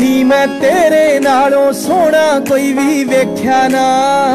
ਮੈਂ ਤੇਰੇ ਨਾਲੋਂ ਸੋਹਣਾ ਕੋਈ ਵੀ ਵੇਖਿਆ ਨਾ।